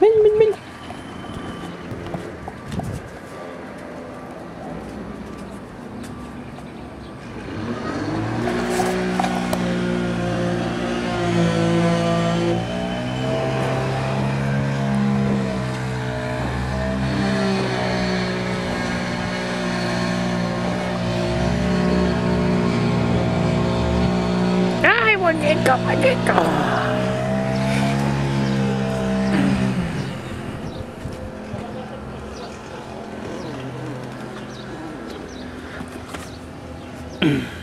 Minh Minh Minh. Ai muốn nghe cỏ nghe cỏ mm